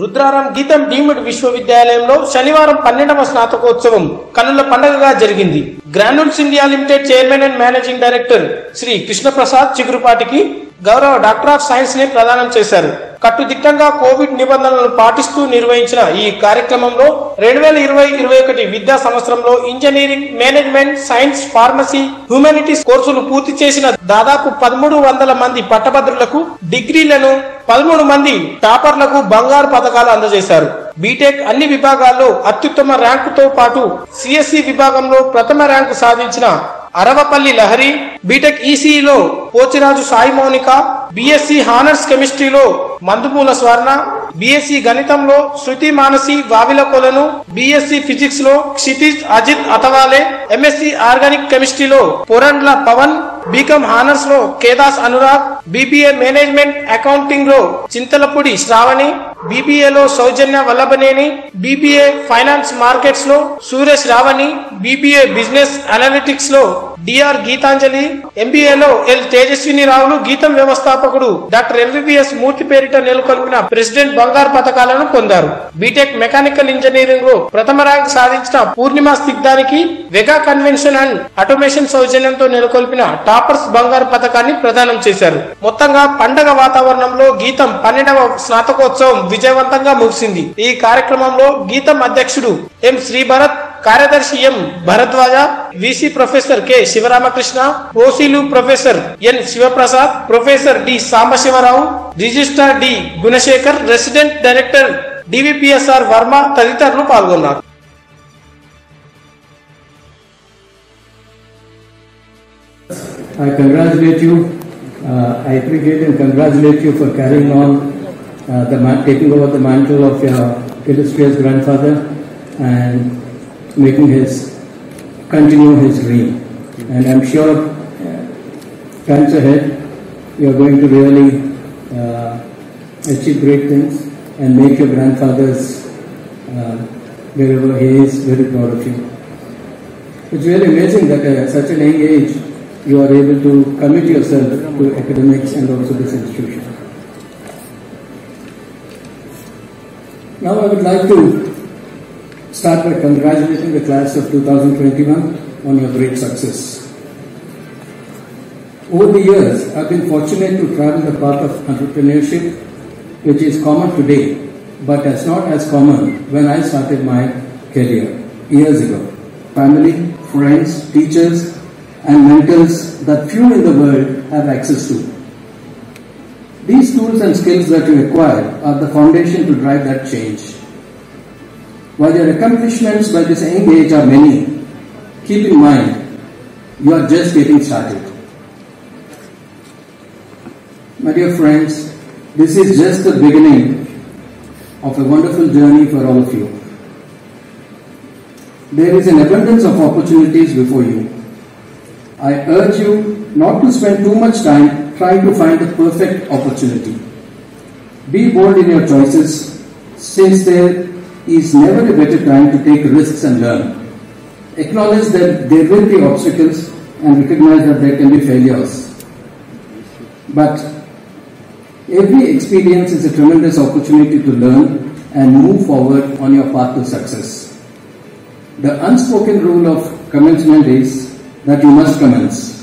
రుద్రారం గీతం డీమ్డ్ విశ్వవిద్యాలయంలో శనివారం పన్నెండవ స్నాతకోత్సవం కన్నుల పండుగగా జరిగింది. Granules India Limited chairman and managing director Shri Krishnaprasad చిగురుపాటికి గౌరవ డాక్టర్ ఆఫ్ సైన్స్ని ప్రదానం చేశారు. కట్టుదిట్టంగా కోవిడ్ నిబంధనలను పాటిస్తూ నిర్వహించిన ఈ కార్యక్రమంలో రెండు వేల ఇరవై ఇరవై ఒకటి విద్యా సంవత్సరంలో engineering management science pharmacy humanities కోర్సులు పూర్తి చేసిన దాదాపు పదమూడు వందల మంది పట్టభద్రులకు డిగ్రీలను పదమూడు మంది టాపర్లకు బంగారు పథకాలు అందజేశారు. బీటెక్ అన్ని విభాగాల్లో అత్యుత్తమ ర్యాంకుతో పాటు సిఎస్సి విభాగంలో ప్రథమ ర్యాంకు సాధించిన అరవపల్లి లహరి బీటెక్ ఈసీఈలో పోచిరాజు సాయి మౌనిక బీఎస్సీ హానర్స్ కెమిస్ట్రీలో మందుపూల స్వర్ణ బీఎస్సీ గణితంలో శృతి మానసి వావిల కొలను బీఎస్సీ ఫిజిక్స్లో క్షితిజ్ అజిత్ అతవాలే ఎంఎస్సీ ఆర్గానిక్ కెమిస్ట్రీలో పొరండ్ల పవన్ బీకామ్ హానర్స్లో కేదాస్ అనురాగ్ బీబీఏ మేనేజ్మెంట్ అకౌంటింగ్లో చింతలపూడి శ్రావణి బీబీఏలో సౌజన్య వల్లభనేని బీబీఏ ఫైనాన్స్ మార్కెట్స్లో సురేష్ రావణి బీబీఏ బిజినెస్ అనలిటిక్స్లో డిఆర్ గీతాంజలి ఎంబీఏలో ఎల్ తేజస్విని రావులు గీతం వ్యవస్థాపకుడు డాక్టర్ ఎంబీబీఎస్ మూర్తి పేరిట నెలకొల్పిన ప్రెసిడెంట్ బంగారు పథకాలను పొందారు. బీటెక్ మెకానికల్ ఇంజనీరింగ్లో ప్రథమ ర్యాంక్ సాధించిన పూర్ణిమ స్థిగ్ధానికి వెగా కన్వెన్షన్ అండ్ ఆటోమేషన్ సౌజన్యంతో నెలకొల్పిన టాపర్స్ బంగారు పథకాన్ని ప్రదానం చేశారు. మొత్తంగా పండగ వాతావరణంలో గీతం పన్నెండవ స్నాతకోత్సవం విజయవంతంగా ముగిసింది ఈ కార్యక్రమంలో గీతం అధ్యక్షుడు ఎం శ్రీభరత్ కార్యదర్శి M Bharadwaja VC professor K Sivaramakrishna ఓసీలు professor N Sivaprasad professor D Sambasivarao registrar D Gunasekhar resident director D V P S R Varma తదితరులు పాల్గొన్నారు I congratulate you. Uh, I appreciate and congratulate you for carrying on uh, taking over the mantle of your illustrious grandfather and making his continue his reign. And I'm sure uh, times ahead you are going to really uh, achieve great things and make your grandfather's uh, wherever he is very proud of you. It's really amazing that at such an young age you are able to commit yourself to academics and also this institution. Now I would like to start by congratulating the class of 2021 on your great success. Over the years, I've been fortunate to travel the path of entrepreneurship, which is common today, but is not as common when I started my career years ago. Family, friends, teachers, and mentors that few in the world have access to. These tools and skills that you acquire are the foundation to drive that change. While your accomplishments by this young age are many, keep in mind you are just getting started. My dear friends, this is just the beginning of a wonderful journey for all of you. There is an abundance of opportunities before you. I urge you not to spend too much time trying to find the perfect opportunity. Be bold in your choices since there is never a better time to take risks and learn. Acknowledge that there will be obstacles and recognize that there can be failures. But every experience is a tremendous opportunity to learn and move forward on your path to success. The unspoken rule of commencement is that you must commence.